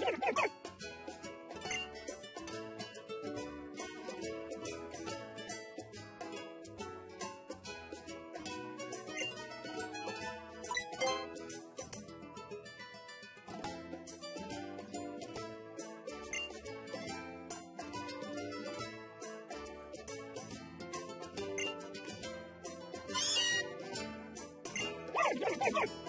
Yes, yes, yes.